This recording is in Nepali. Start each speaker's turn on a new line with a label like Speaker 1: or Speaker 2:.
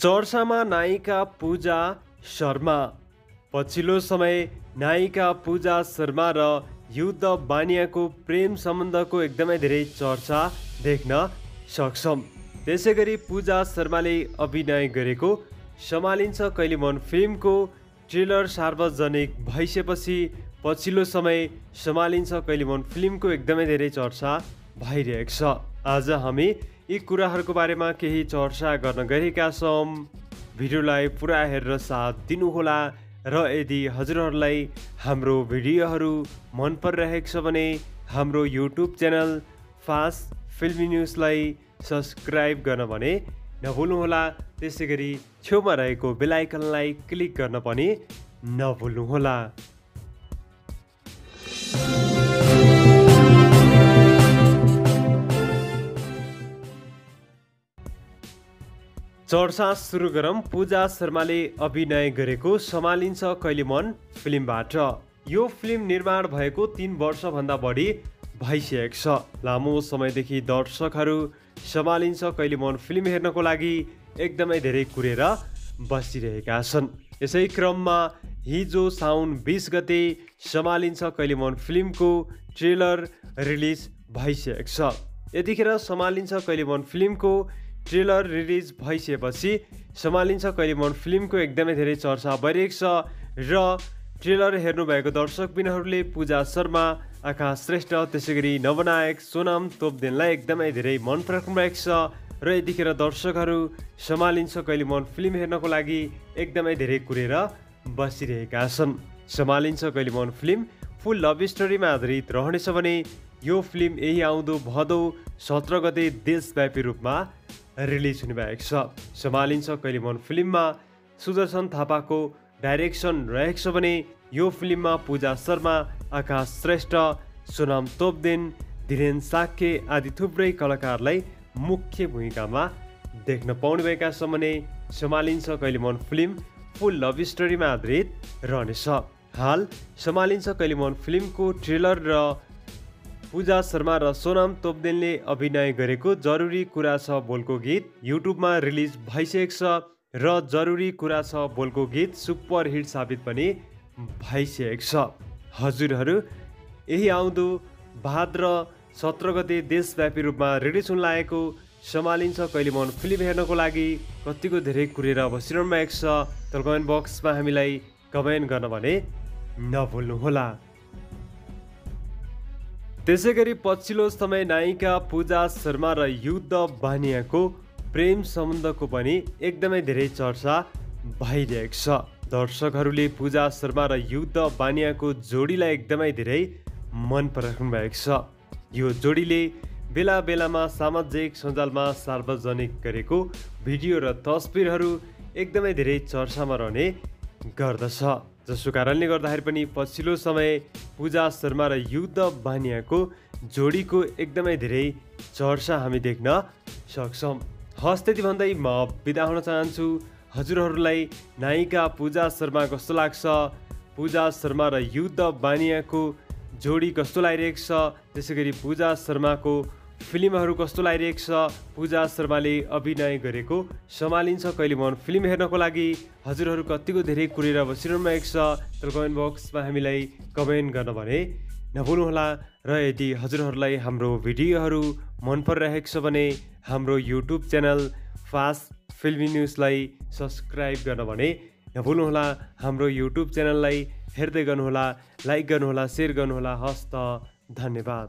Speaker 1: चर्चामा नायिका पूजा शर्मा। पछिल्लो समय नायिका पूजा शर्मा र युद्ध बानियाको प्रेम सम्बन्धको एकदमै धेरै चर्चा देख्न सक्छौँ त्यसै गरी पूजा शर्माले अभिनय गरेको सम्हालिन्छ। कहिले मन फिल्मको ट्रेलर सार्वजनिक भइसकेपछि पछिल्लो समय सम्हालिन्छ। कहिले मन फिल्मको एकदमै धेरै चर्चा भइरहेको छ। आज हामी यी कुराहरूको बारेमा केही चर्चा गर्न गएका छौँ। भिडियोलाई पुरा हेरेर साथ दिनुहोला र यदि हजुरहरूलाई हाम्रो भिडियोहरू मन परिरहेको छ भने हाम्रो युट्युब च्यानल फास्ट फिल्मी न्युजलाई सब्सक्राइब गर्न भने नभुल्नुहोला। त्यसै गरी छेउमा रहेको बेलायकनलाई क्लिक गर्न पनि नभुल्नुहोला। चर्चा सुरु गरौँ। पूजा शर्माले अभिनय गरेको सम्हालिन्छ कहिले मन फिल्मबाट। यो फिल्म निर्माण भएको तिन वर्षभन्दा बढी भइसकेको छ। लामो समयदेखि दर्शकहरू सम्हालिन्छ कहिले मन फिल्म हेर्नको लागि एकदमै धेरै कुरेर बसिरहेका छन्। यसै क्रममा हिजो साउन बिस गते सम्हालिन्छ कहिले मन फिल्मको ट्रेलर रिलिज भइसकेको छ। यतिखेर सम्हालिन्छ कहिले मन फिल्मको ट्रेलर रिलिज भइसकेपछि सम्हालिन्छ कहिले मन। फिल्मको एकदमै धेरै चर्चा भइरहेको छ र ट्रेलर हेर्नुभएको दर्शकबिनहरूले पूजा शर्मा आकाश श्रेष्ठ त्यसै गरी नवनायक सोनाम तोपदेनलाई एकदमै धेरै मन पराउनु भएको छ र यतिखेर दर्शकहरू सम्हालिन्छ कहिले मन फिल्म हेर्नको लागि एकदमै धेरै कुरेर बसिरहेका छन्। सम्हालिन्छ कहिले मन फिल्म फुल लभ स्टोरीमा आधारित रहनेछ भने यो फिल्म यही आउँदो भदौ सत्र गते देशव्यापी रूपमा रिलिज हुने भएको छ। सम्हालिन्छ कहिले मन फिल्ममा सुदर्शन थापाको डाइरेक्सन रहेको छ भने यो फिल्ममा पूजा शर्मा आकाश श्रेष्ठ सोनाम तोपदेन धीरेन साके आदि थुप्रै कलाकारलाई मुख्य भूमिकामा देख्न पाउनुभएका छन् भने सम्हालिन्छ कहिले मन फिल्म फुल लभ स्टोरीमा आधारित रहनेछ। हाल सम्हालिन्छ कहिले मन फिल्मको ट्रेलर र पूजा शर्मा र सोनाम तोपदेनले अभिनय गरेको जरुरी कुरा छ बोलको गीत युट्युबमा रिलिज भइसकेको छ र जरुरी कुरा छ बोलको गीत सुपर हिट साबित पनि भइसकेको छ। हजुरहरू यही आउँदो भाद्र सत्र गते देशव्यापी रूपमा रिलिज हुन लागेको सम्हालिन्छ। कहिले मन फिल्म हेर्नको लागि कतिको धेरै कुरेर बसिरहनु भएको छ। तर कमेन्ट बक्समा हामीलाई कमेन्ट गर्न भने नभुल्नुहोला। त्यसै गरी पछिल्लो समय नायिका पूजा शर्मा र युद्ध बानियाको प्रेम सम्बन्धको पनि एकदमै धेरै चर्चा भइरहेको छ। दर्शकहरूले पूजा शर्मा र युद्ध बानियाको जोडीलाई एकदमै धेरै मन पराउनु भएको छ। यो जोडीले बेला बेलामा सामाजिक सञ्जालमा सार्वजनिक गरेको भिडियो र तस्बिरहरू एकदमै धेरै चर्चामा रहने गर्दछ। जसको कारणले गर्दाखेरि पनि पछिल्लो समय पूजा शर्मा र युद्ध बानियाको जोडीको एकदमै धेरै चर्चा हामी देख्न सक्छौँ। हस् त्यति भन्दै म बिदा हुन चाहन्छु। हजुरहरूलाई नायिका पूजा शर्मा कस्तो लाग्छ? पूजा शर्मा र युद्ध बानियाको जोडी कस्तो लागिरहेको छ? त्यसै गरी पूजा शर्माको फिल्महरू कस्तो लागिरहेको छ? पूजा शर्माले अभिनय गरेको सम्हालिन्छ। कहिले मन फिल्म हेर्नको लागि? हजुरहरू कतिको धेरै कुरेर बसिरहनु भएको छ? तर कमेन्ट बक्समा हामीलाई कमेन्ट गर्न भने नभुल्नुहोला र यदि हजुरहरूलाई हाम्रो भिडियोहरू मन परिरहेको छ भने हाम्रो युट्युब च्यानल फास्ट फिल्मी न्युजलाई सब्सक्राइब गर्न भने नभुल्नुहोला। हाम्रो युट्युब च्यानललाई हेर्दै गर्नुहोला लाइक गर्नुहोला सेयर गर्नुहोला। हस्त धन्यवाद।